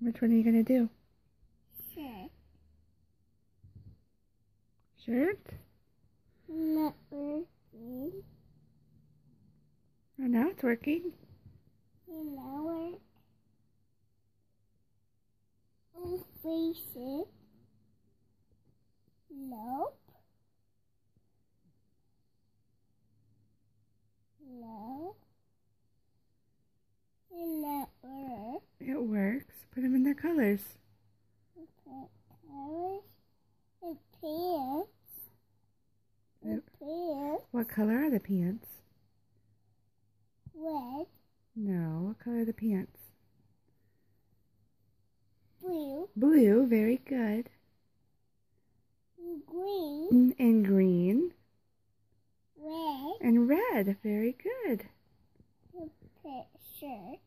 Which one are you going to do? Shirt. Shirt? Not working. Oh, now it's working. Now face it. Nope. No. And that work. It works. Put them in their colors. Colors and pants. And pants. What color are the pants? Red. No, what color are the pants? Blue. Blue, very good. Green. Mm, And green. Red. And red, very good. And put shirt.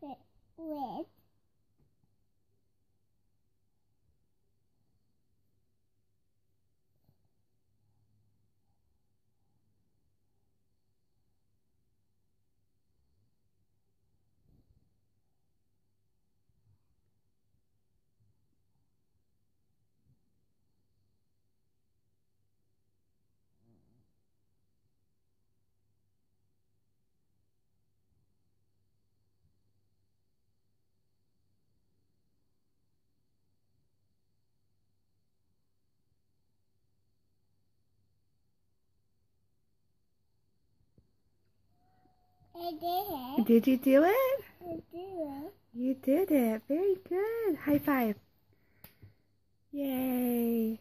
Put I did it. Did you do it? I did it. You did it. Very good. High five. Yay.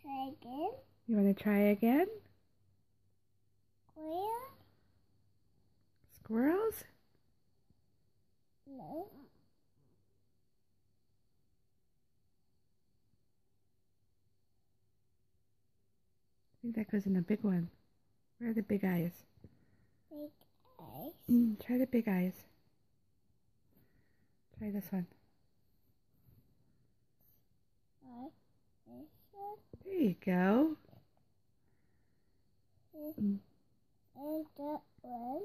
Try again. You want to try again? Where? Squirrels? No. I think that goes in a big one. Where are the big eyes? Big eyes. Mm, try the big eyes. Try this one. Eye. This one. There you go. Mm. and that one.